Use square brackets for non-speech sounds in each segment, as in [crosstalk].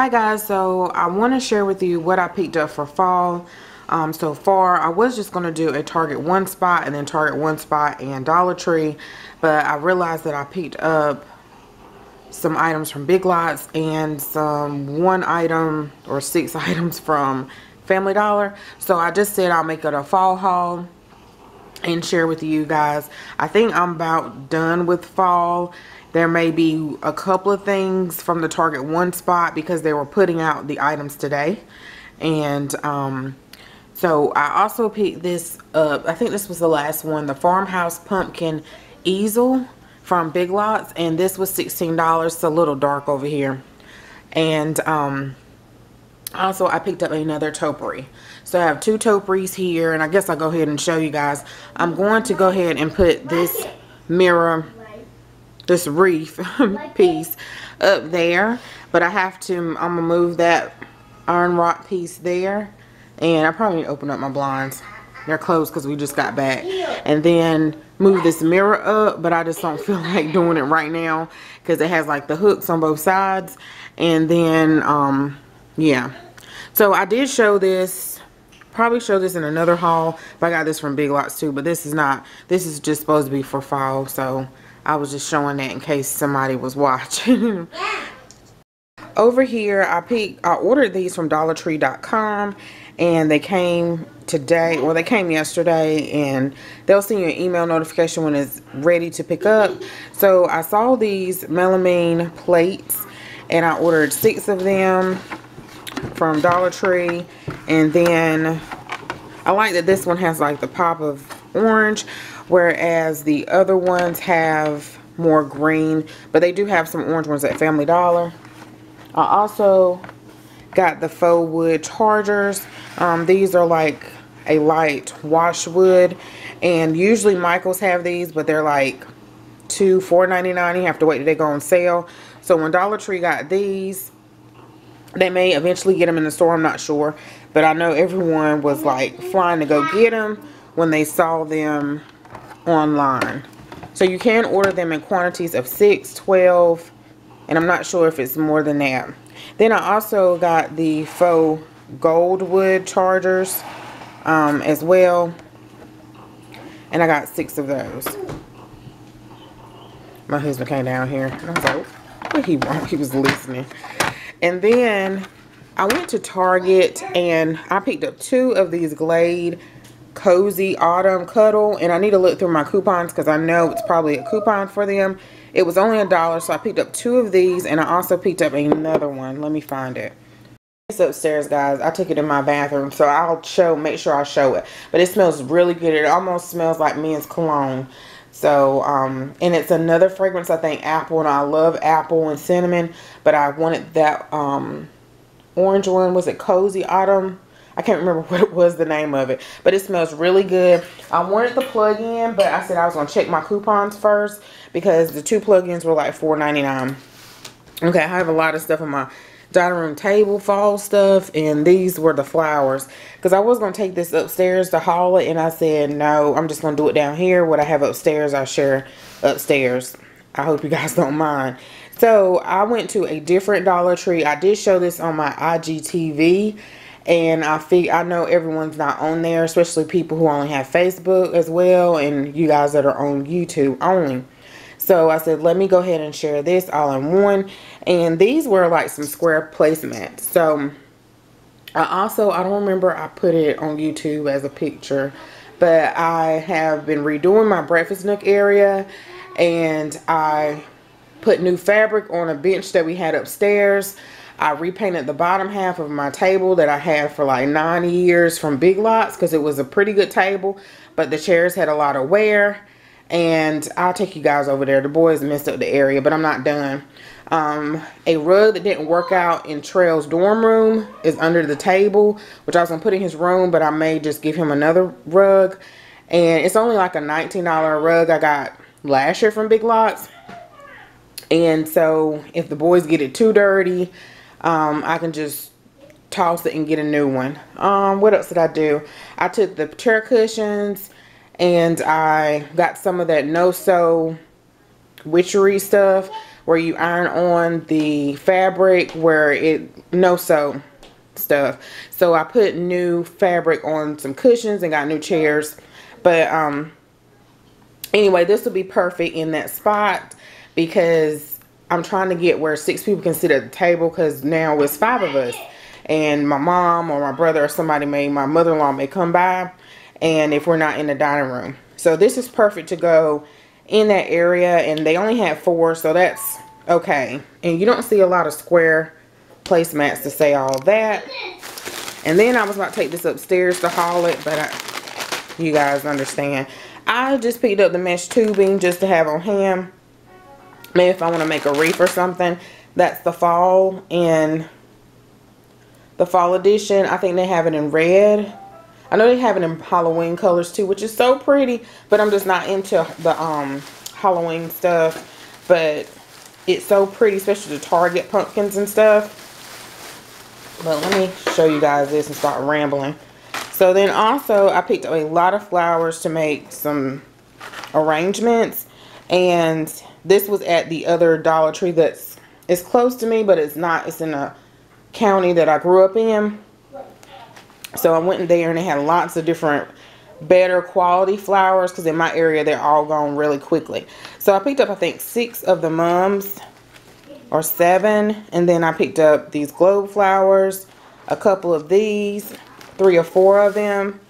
Hi guys, so I want to share with you what I picked up for fall um, so far. I was just going to do a Target one spot and then Target one spot and Dollar Tree, but I realized that I picked up some items from Big Lots and some one item or six [laughs] items from Family Dollar. So I just said I'll make it a fall haul and share with you guys. I think I'm about done with fall there may be a couple of things from the Target one spot because they were putting out the items today. And um, so I also picked this up. I think this was the last one. The Farmhouse Pumpkin Easel from Big Lots. And this was $16. It's a little dark over here. And um, also I picked up another topiary. So I have two topiaries here. And I guess I'll go ahead and show you guys. I'm going to go ahead and put this mirror this wreath [laughs] piece up there. But I have to, I'm to move that iron rock piece there. And I probably need to open up my blinds. They're closed because we just got back. And then move this mirror up. But I just don't [laughs] feel like doing it right now. Because it has like the hooks on both sides. And then, um, yeah. So I did show this probably show this in another haul but i got this from big lots too but this is not this is just supposed to be for fall so I was just showing that in case somebody was watching. [laughs] Over here, I picked, I ordered these from DollarTree.com and they came today, well they came yesterday and they'll send you an email notification when it's ready to pick up. So I saw these melamine plates and I ordered six of them from Dollar Tree and then I like that this one has like the pop of orange whereas the other ones have more green but they do have some orange ones at Family Dollar. I also got the faux wood chargers. Um, these are like a light wash wood and usually Michaels have these but they're like two four ninety nine. you have to wait till they go on sale. So when Dollar Tree got these they may eventually get them in the store I'm not sure. But I know everyone was like flying to go get them when they saw them online. So you can order them in quantities of 6, 12, and I'm not sure if it's more than that. Then I also got the faux gold wood chargers um, as well. And I got six of those. My husband came down here. And I was like, what he want? [laughs] He was listening. And then I went to Target and I picked up two of these Glade cozy autumn cuddle and I need to look through my coupons because I know it's probably a coupon for them. It was only a dollar so I picked up two of these and I also picked up another one. Let me find it. It's upstairs guys. I took it in my bathroom so I'll show make sure I show it. But it smells really good. It almost smells like men's cologne. So um and it's another fragrance I think apple and I love apple and cinnamon but I wanted that um orange one. Was it cozy autumn I can't remember [laughs] what it was the name of it, but it smells really good. I wanted the plug-in, but I said I was going to check my coupons first because the two plug-ins were like $4.99. Okay, I have a lot of stuff on my dining room table, fall stuff, and these were the flowers. Because I was going to take this upstairs to haul it, and I said, no, I'm just going to do it down here. What I have upstairs, I share upstairs. I hope you guys [laughs] don't mind. So, I went to a different Dollar Tree. I did show this on my IGTV and I feel I know everyone's not on there, especially people who only have Facebook as well, and you guys that are on YouTube only. So I said, let me go ahead and share this all in one. And these were like some square placemats. So I also, I don't remember I put it on YouTube as a picture, but I have been redoing my breakfast nook area and I put new fabric on a bench that we had upstairs. I repainted the bottom half of my table that I had for like nine years from Big Lots because it was a pretty good table. But the chairs had a lot of wear. And I'll take you guys over there. The boys messed up the area, but I'm not done. Um, a rug that didn't work out in Trail's dorm room is under the table, which I was going to put in his room, but I may just give him another rug. And it's only like a $19 rug I got last year from Big Lots. And so if the boys get it too dirty, um, I can just toss it and get a new one. Um, what else did I do? I took the chair cushions and I got some of that no-sew witchery stuff where you iron on the fabric where it no sew stuff. So I put new fabric on some cushions and got new chairs. But um anyway, this will be perfect in that spot because I'm trying to get where six people can sit at the table because now it's five of us. And my mom or my brother or somebody may, my mother-in-law may come by and if we're not in the dining room. So this is perfect to go in that area and they only had four so that's okay. And you don't see a lot of square placemats to say all that. And then I was about to take this upstairs to haul it, but I, you guys understand. I just picked up the mesh tubing just to have on hand. Maybe if I want to make a wreath or something. That's the fall in the fall edition. I think they have it in red. I know they have it in Halloween colors too, which is so pretty. But I'm just not into the um, Halloween stuff. But it's so pretty, especially the Target pumpkins and stuff. But let me show you guys this and start rambling. So then also I picked up a lot of flowers to make some arrangements. And this was at the other Dollar Tree that's it's close to me, but it's not. It's in a county that I grew up in. So I went in there and they had lots of different better quality flowers because in my area they're all gone really quickly. So I picked up I think six of the mums or seven and then I picked up these globe flowers, a couple of these, three or four of them.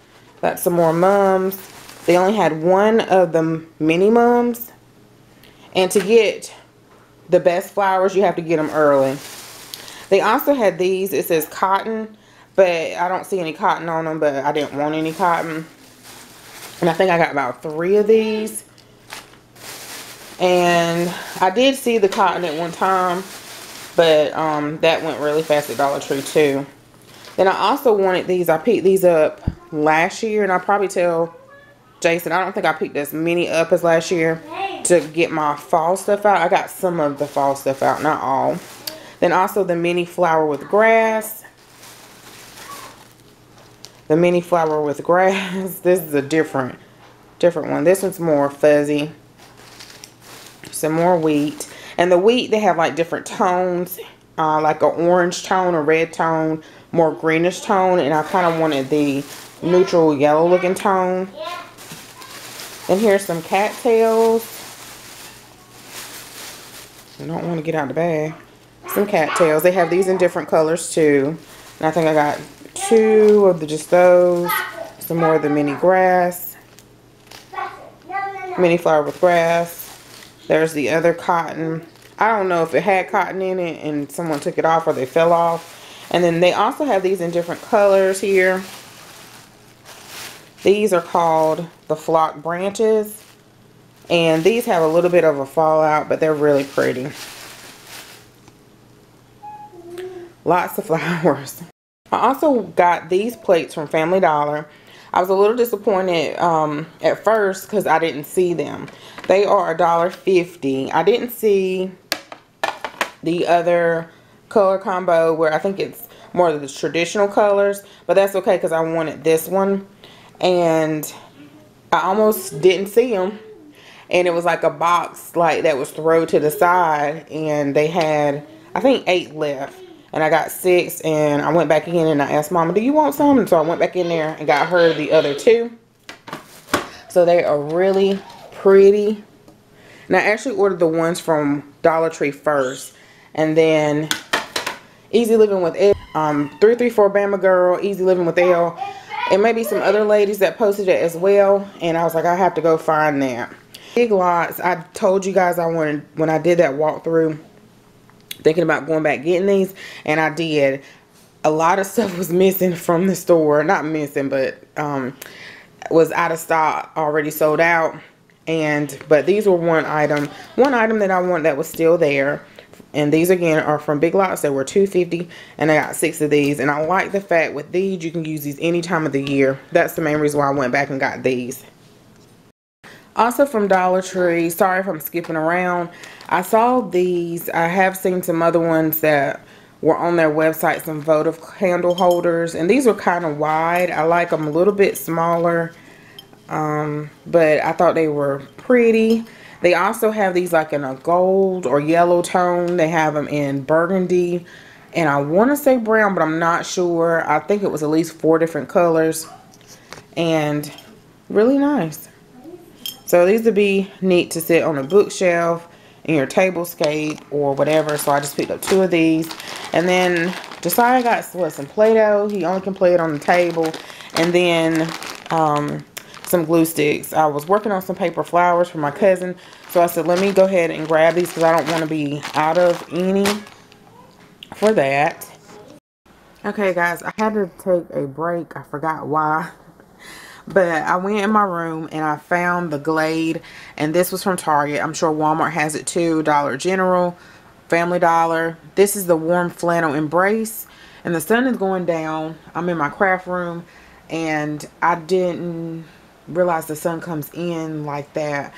Got some more mums. They only had one of the mini mums and to get the best flowers you have to get them early. They also had these. It says cotton but I don't see any cotton on them, but I didn't want any cotton. And I think I got about three of these. And I did see the cotton at one time, but um, that went really fast at Dollar Tree too. Then I also wanted these. I picked these up last year, and I'll probably tell Jason, I don't think I picked as many up as last year to get my fall stuff out. I got some of the fall stuff out, not all. Then also the mini flower with grass the mini flower with grass. [laughs] This is a different, different one. This one's more fuzzy. Some more wheat. And the wheat, they have like different tones. Uh, like an orange tone, a red tone, more greenish tone. And I kind of wanted the neutral yellow looking tone. And here's some cattails. I don't want to get out the bag. Some cattails. They have these in different colors too. And I think I got two of the just those. Some more of the mini grass. Mini flower with grass. There's the other cotton. I don't know if it had cotton in it and someone took it off or they fell off. And then they also have these in different colors here. These are called the flock branches. And these have a little bit of a fallout, but they're really pretty. Lots of [laughs] flowers. I also got these plates from Family Dollar. I was a little disappointed um, at first because I didn't see them. They are a dollar fifty. I didn't see the other color combo where I think it's more of the traditional colors. But that's okay because I wanted this one. And I almost didn't see them. And it was like a box like that was thrown to the side. And they had, I think, eight left and I got six and I went back in and I asked mama do you want some and so I went back in there and got her the other two so they are really pretty and I actually ordered the ones from Dollar Tree first and then Easy Living with L um 334 Bama Girl Easy Living with L and maybe some other ladies that posted it as well and I was like I have to go find that. Big Lots. I told you guys I wanted when I did that walkthrough thinking about going back getting these and I did. A lot of stuff was missing from the store. Not missing but um was out of stock already sold out and but these were one item. One item that I want that was still there and these again are from Big Lots they were 250 and I got six of these and I like the fact with these you can use these any time of the year that's the main reason why I went back and got these also from Dollar Tree sorry if I'm skipping around I saw these. I have seen some other ones that were on their website, some votive candle holders. And these were kind of wide. I like them a little bit smaller. Um, but I thought they were pretty. They also have these like in a gold or yellow tone. They have them in burgundy and I want to say brown, but I'm not sure. I think it was at least four different colors and really nice. So these would be neat to sit on a bookshelf in your table scape or whatever. So I just picked up two of these. And then Josiah got what, some Play-Doh. He only can play it on the table. And then um, some glue sticks. I was working on some paper flowers for my cousin. So I said, let me go ahead and grab these because I don't want to be out of any for that. Okay, guys, I had to take a break. I forgot why. [laughs] But I went in my room and I found the Glade. And this was from Target. I'm sure Walmart has it too. Dollar General, Family Dollar. This is the warm flannel embrace. And the sun is going down. I'm in my craft room. And I didn't realize the sun comes in like that.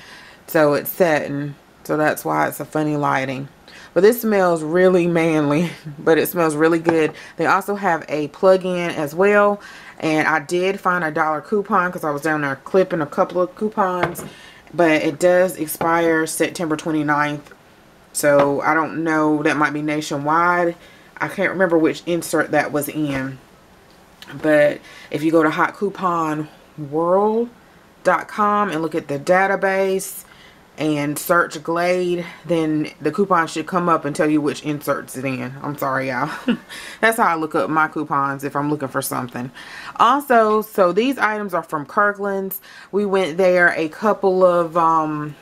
So it's setting. So that's why it's a funny lighting. But this smells really manly, [laughs] but it smells really good. They also have a plug-in as well. And I did find a dollar coupon because I was down there clipping a couple of coupons. But it does expire September 29th. So I don't know. That might be nationwide. I can't remember which insert that was in. But if you go to hotcouponworld.com and look at the database, and search Glade, then the coupon should come up and tell you which inserts it in. I'm sorry, y'all. [laughs] That's how I look up my coupons if I'm looking for something. Also, so these items are from Kirkland's. We went there a couple of um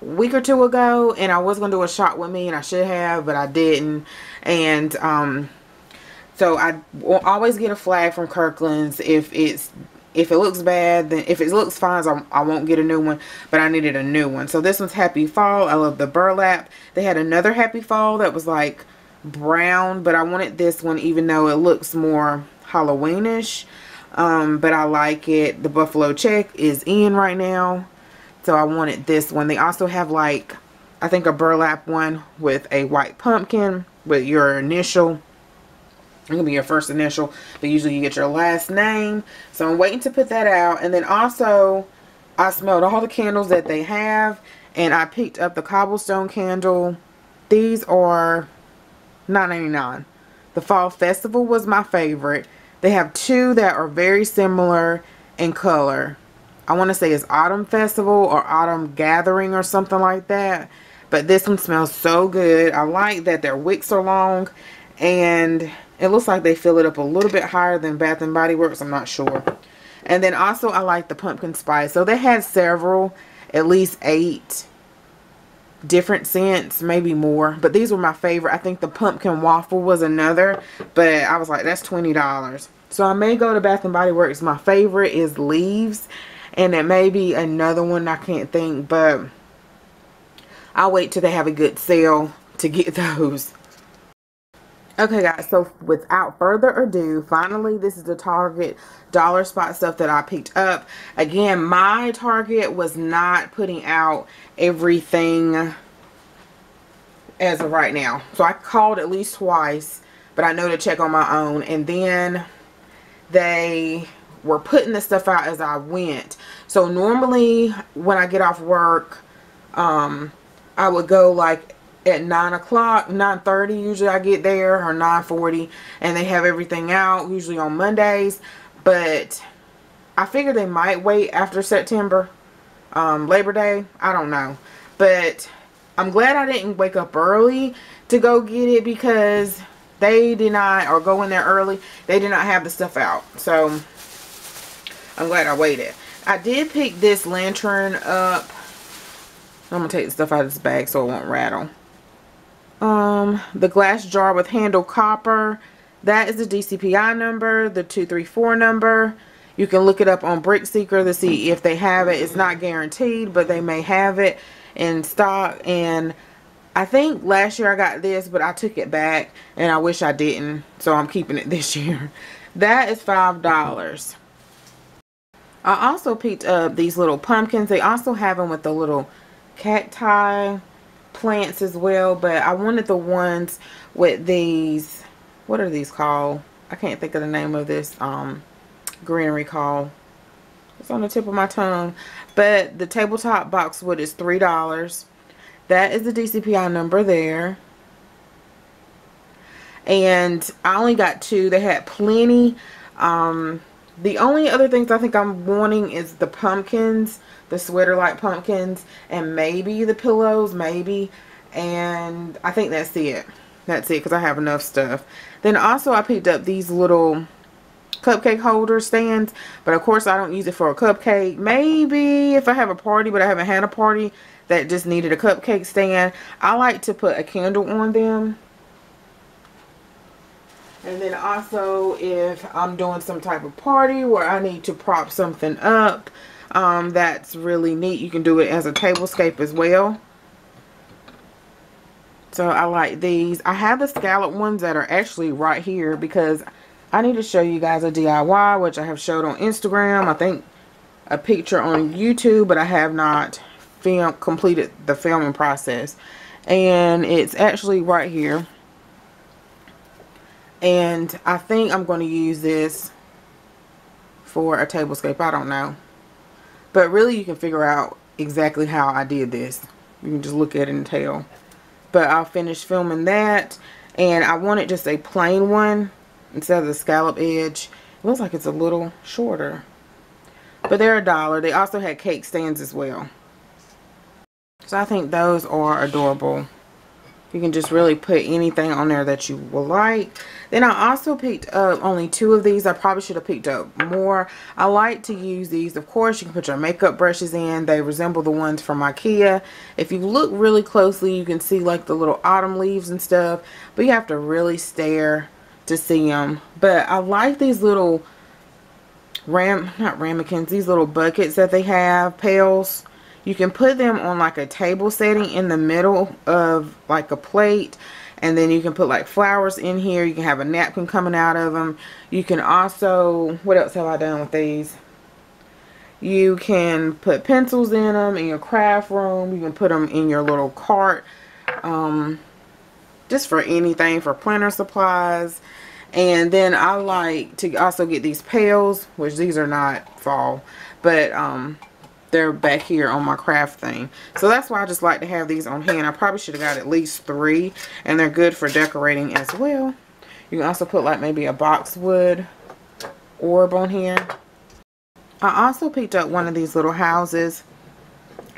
week or two ago and I was going to do a shot with me and I should have but I didn't and um so I always get a flag from Kirkland's if it's if it looks bad, then if it looks fine, so I won't get a new one. But I needed a new one. So this one's Happy Fall. I love the burlap. They had another Happy Fall that was like brown. But I wanted this one even though it looks more Halloweenish. Um, but I like it. The Buffalo Check is in right now. So I wanted this one. They also have like, I think a burlap one with a white pumpkin with your initial it can be your first initial, but usually you get your last name. So I'm waiting to put that out. And then also, I smelled all the candles that they have. And I picked up the cobblestone candle. These are $9.99. The Fall Festival was my favorite. They have two that are very similar in color. I want to say it's Autumn Festival or Autumn Gathering or something like that. But this one smells so good. I like that their wicks are long. And it looks like they fill it up a little bit higher than Bath and Body Works. I'm not sure. And then also I like the pumpkin spice. So they had several, at least eight different scents, maybe more. But these were my favorite. I think the pumpkin waffle was another. But I was like, that's $20. So I may go to Bath and Body Works. My favorite is Leaves. And it may be another one I can't think. But I'll wait till they have a good sale to get [laughs] those. Okay guys, so without further ado, finally this is the Target dollar spot stuff that I picked up. Again, my Target was not putting out everything as of right now. So I called at least twice, but I know to check on my own. And then they were putting the stuff out as I went. So normally when I get off work, um, I would go like at 9 o'clock, 9.30 usually I get there, or 9.40, and they have everything out, usually on Mondays, but I figure they might wait after September, um, Labor Day, I don't know, but I'm glad I didn't wake up early to go get it because they did not, or go in there early, they did not have the stuff out, so I'm glad I waited. I did pick this lantern up. I'm going to take the stuff out of this bag so it won't rattle um, the glass jar with handle copper. That is the DCPI number, the 234 number. You can look it up on Brick BrickSeeker to see if they have it. It's not guaranteed, but they may have it in stock. And I think last year I got this, but I took it back. And I wish I didn't. So I'm keeping it [laughs] this year. That is $5. I also picked up these little pumpkins. They also have them with the little cacti plants as well but I wanted the ones with these what are these called I can't think of the name of this um greenery called it's on the tip of my tongue. But the tabletop boxwood is $3. That is the DCPI number there. And I only got two. They had plenty. Um, the only other things I think I'm wanting is the pumpkins, the sweater-like pumpkins, and maybe the pillows, maybe. And I think that's it. That's it because I have enough stuff. Then also I picked up these little cupcake holder stands. But of course I don't use it for a cupcake. Maybe if I have a party but I haven't had a party that just needed a cupcake stand. I like to put a candle on them. And then also if I'm doing some type of party where I need to prop something up um, that's really neat. You can do it as a tablescape as well. So I like these. I have the scallop ones that are actually right here because I need to show you guys a DIY, which I have showed on Instagram. I think a picture on YouTube, but I have not film completed the filming process. And it's actually right here. And I think I'm going to use this for a tablescape. I don't know. But really you can figure out exactly how I did this. You can just look at it and tell but I'll finish filming that and I wanted just a plain one instead of the scallop edge it looks like it's a little shorter but they're a dollar they also had cake stands as well so I think those are adorable you can just really put anything on there that you will like. Then I also picked up only two of these. I probably should have picked up more. I like to use these. Of course, you can put your makeup brushes in. They resemble the ones from Ikea. If you look really closely, you can see like the little autumn leaves and stuff. But you have to really stare to see them. But I like these little ram, not ramekins, these little buckets that they have, pails you can put them on like a table setting in the middle of like a plate and then you can put like flowers in here. You can have a napkin coming out of them. You can also, what else have I done with these? You can put pencils in them in your craft room. You can put them in your little cart. Um, just for anything, for planner supplies. And then I like to also get these pails, which these are not fall. But um, they're back here on my craft thing. So that's why I just like to have these on hand. I probably should have got at least three. And they're good for decorating as well. You can also put like maybe a boxwood orb on here. I also picked up one of these little houses.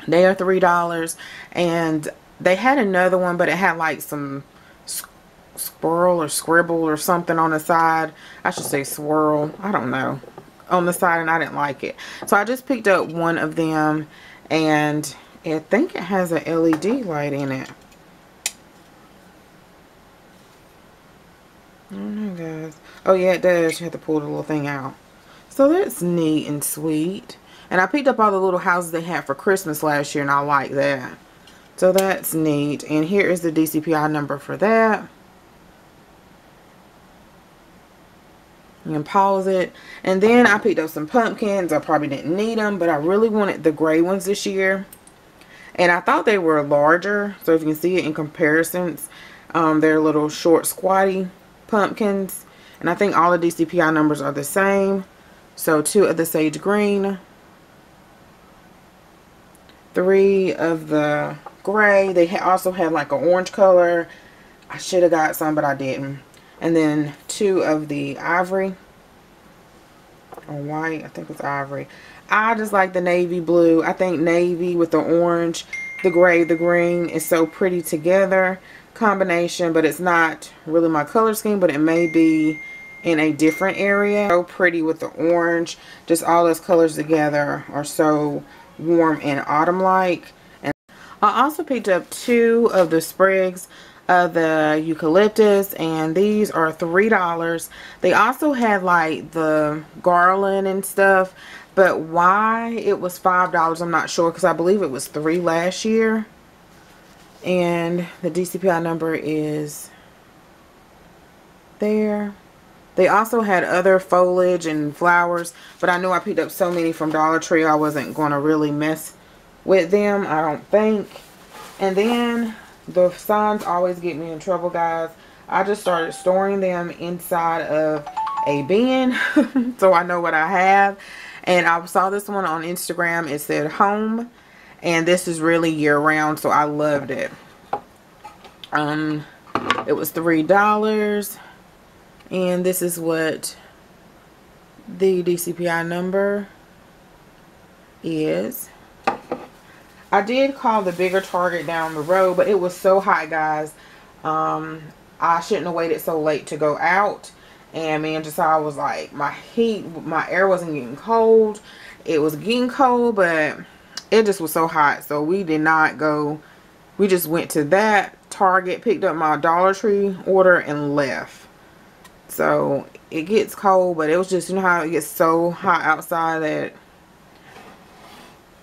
They are $3. And they had another one, but it had like some squirrel or scribble or something on the side. I should say swirl. I don't know on the side and I didn't like it. So I just picked up one of them and I think it has an LED light in it. Guys. Oh yeah it does. You have to pull the little thing out. So that's neat and sweet. And I picked up all the little houses they had for Christmas last year and I like that. So that's neat. And here is the DCPI number for that. Can pause it. And then I picked up some pumpkins. I probably didn't need them, but I really wanted the gray ones this year. And I thought they were larger. So if you can see it in comparisons, um, they're little short squatty pumpkins. And I think all the DCPI numbers are the same. So two of the sage green. Three of the gray. They also had like an orange color. I should have got some, but I didn't and then two of the ivory. Or white I think it's ivory. I just like the navy blue. I think navy with the orange the gray the green is so pretty together. Combination but it's not really my color scheme but it may be in a different area. So pretty with the orange. Just all those colors together are so warm and autumn like and I also picked up two of the sprigs of the eucalyptus and these are three dollars. They also had like the garland and stuff but why it was five dollars i'm not sure because i believe it was three last year. And the dcpi number is there. They also had other foliage and flowers but i know i picked up so many from dollar tree i wasn't going to really mess with them i don't think. And then the signs always get me in trouble, guys. I just started storing them inside of a bin [laughs] so I know what I have. And I saw this one on Instagram. It said home. And this is really year round. So I loved it. Um, It was $3. And this is what the DCPI number is. I did call the bigger Target down the road, but it was so hot, guys. Um, I shouldn't have waited so late to go out. And me and Josiah was like, my heat, my air wasn't getting cold. It was getting cold, but it just was so hot. So we did not go. We just went to that Target, picked up my Dollar Tree order, and left. So it gets cold, but it was just, you know how it gets so hot outside that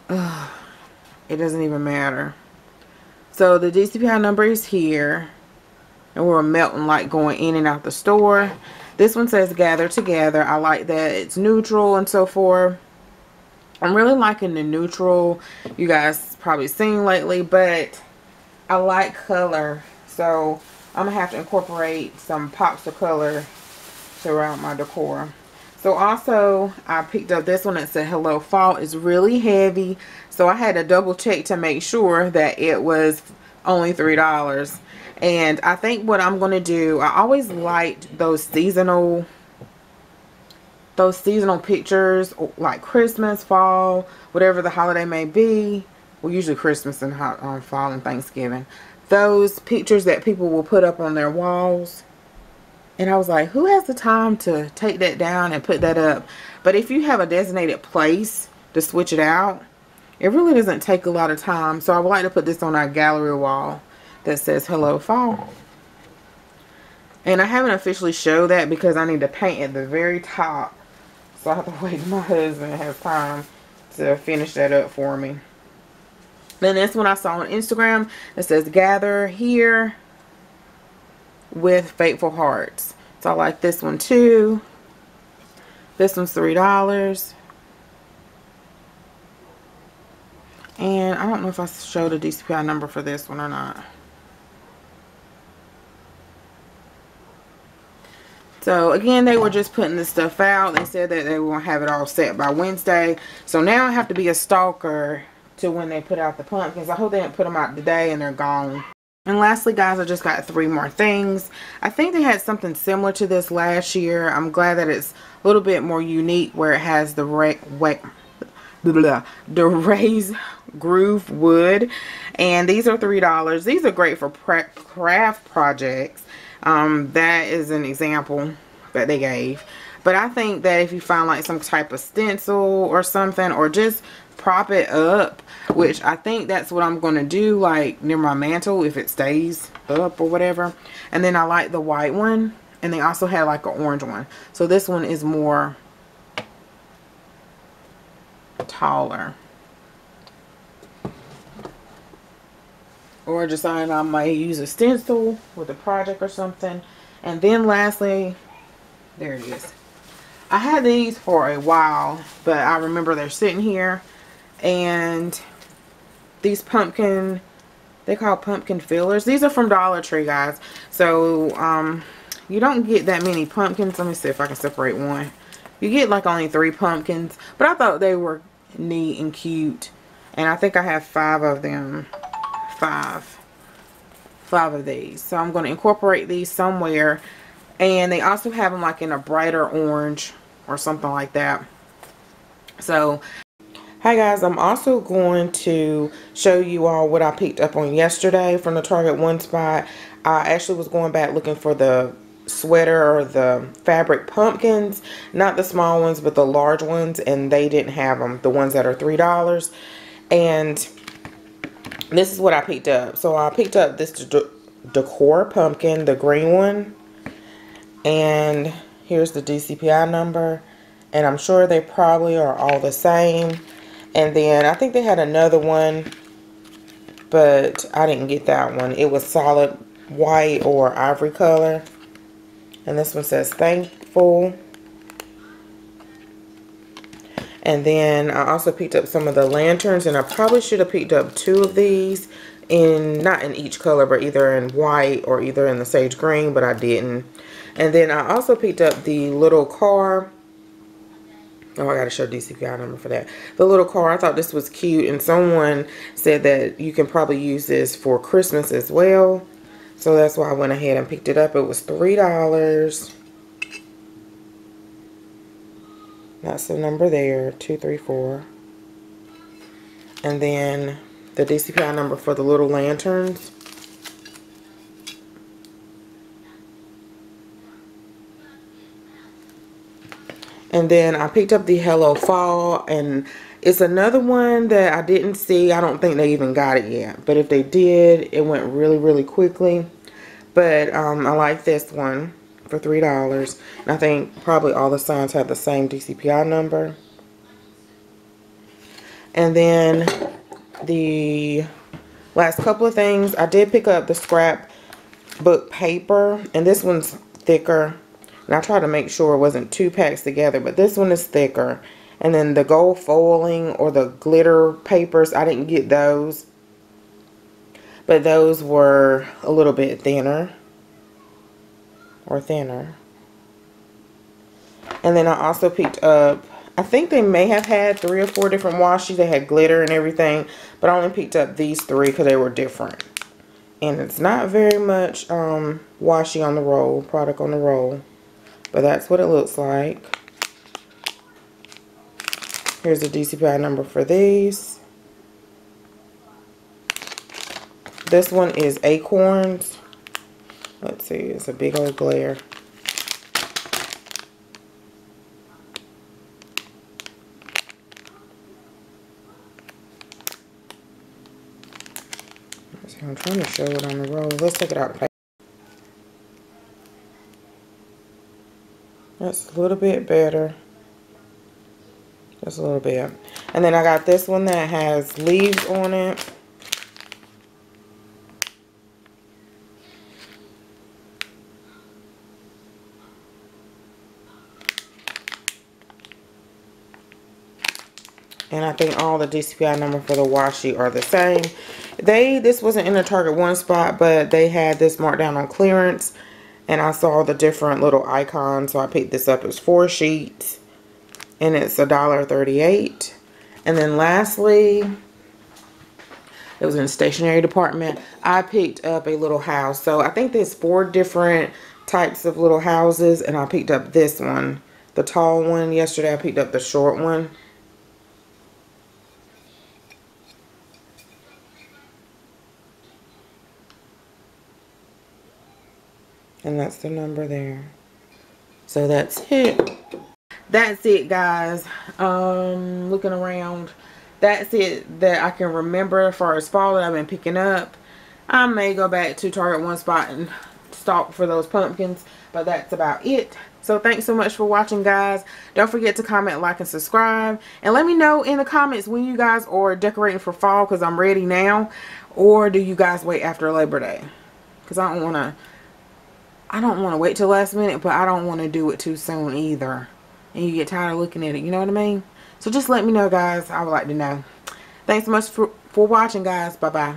[sighs] it doesn't even matter. So the DCPI number is here. And we're melting like going in and out the store. This one says gather together. I like that it's neutral and so forth. I'm really liking the neutral. You guys probably seen lately, but I like color. So I'm going to have to incorporate some pops of color throughout my decor. So also, I picked up this one that said Hello Fall. is really heavy. So I had to double check to make sure that it was only $3. And I think what I'm to do, I always liked those seasonal those seasonal pictures like Christmas, fall, whatever the holiday may be. Well, usually Christmas and um, fall and Thanksgiving. Those pictures that people will put up on their walls. And I was like, who has the time to take that down and put that up? But if you have a designated place to switch it out, it really doesn't take a lot of time. So I would like to put this on our gallery wall that says hello fall. And I haven't officially showed that because I need to paint at the very top. So I have to [laughs] wait my husband has time to finish that up for me. Then this one I saw on Instagram. It says gather here with Faithful Hearts. So I like this one too. This one's $3. And I don't know if I showed a DCPI number for this one or not. So again, they were just putting this stuff out. They said that they were have it all set by Wednesday. So now I have to be a stalker to when they put out the pumpkins. I hope they didn't put them out today and they're gone. And lastly, guys, I just got three more things. I think they had something similar to this last year. I'm glad that it's a little bit more unique where it has the wet the raised groove wood and these are three dollars these are great for craft projects um, that is an example that they gave but I think that if you find like some type of stencil or something or just prop it up which I think that's what I'm going to do like near my mantle if it stays up or whatever. And then I like the white one and they also had like an orange one. So this one is more taller. Or decide I might use a stencil with a project or something. And then lastly there it is. I had these for a while but I remember they're sitting here. And these pumpkin they call pumpkin fillers. These are from Dollar Tree guys. So um you don't get that many pumpkins. Let me see if I can separate one. You get like only three pumpkins but I thought they were neat and cute and I think I have five of them. Five. Five of these. So I'm going to incorporate these somewhere and they also have them like in a brighter orange or something like that. So Hi guys, I'm also going to show you all what I picked up on yesterday from the Target One Spot. I actually was going back looking for the sweater or the fabric pumpkins. Not the small ones, but the large ones. And they didn't have them. The ones that are $3. And this is what I picked up. So I picked up this decor pumpkin, the green one. And here's the DCPI number. And I'm sure they probably are all the same. And then I think they had another one, but I didn't get that one. It was solid white or ivory color. And this one says thankful. And then I also picked up some of the lanterns and I probably should have picked up two of these in, not in each color, but either in white or either in the sage green, but I didn't. And then I also picked up the little car Oh, I got to show DCPI number for that. The little car, I thought this was cute. And someone said that you can probably use this for Christmas as well. So that's why I went ahead and picked it up. It was $3. That's the number there, 234. And then the DCPI number for the little lanterns. And then I picked up the Hello Fall and it's another one that I didn't see. I don't think they even got it yet. But if they did, it went really, really quickly. But um, I like this one for $3. And I think probably all the signs have the same DCPI number. And then the last couple of things, I did pick up the scrap book paper. And this one's thicker and I tried to make sure it wasn't two packs together, but this one is thicker. And then the gold foiling or the glitter papers, I didn't get those. But those were a little bit thinner. Or thinner. And then I also picked up, I think they may have had three or four different washi. They had glitter and everything. But I only picked up these three because they were different. And it's not very much um, washi on the roll, product on the roll. But that's what it looks like. Here's the DCPI number for these. This one is Acorns. Let's see, it's a big old glare. I'm trying to show it on the roll. Let's take it out That's a little bit better. Just a little bit. And then I got this one that has leaves on it. And I think all the DCPI number for the washi are the same. They, this wasn't in the Target one spot, but they had this marked down on clearance and I saw the different little icons so I picked this up. As four sheets and it's a dollar thirty-eight. And then lastly it was in the stationery department. I picked up a little house. So I think there's four different types of little houses and I picked up this one. The tall one yesterday I picked up the short one and that's the number there. So that's it. That's it guys. Um looking around. That's it that I can remember as far as fall that I've been picking up. I may go back to Target one spot and stalk for those pumpkins but that's about it. So thanks so much for watching guys. Don't forget to comment like and subscribe. And let me know in the comments when you guys are decorating for fall because I'm ready now. Or do you guys wait after Labor Day? Because I don't want to I don't want to wait till last minute, but I don't want to do it too soon either. And you get tired of looking at it, you know what I mean? So just let me know, guys. I would like to know. Thanks so much for, for watching, guys. Bye-bye.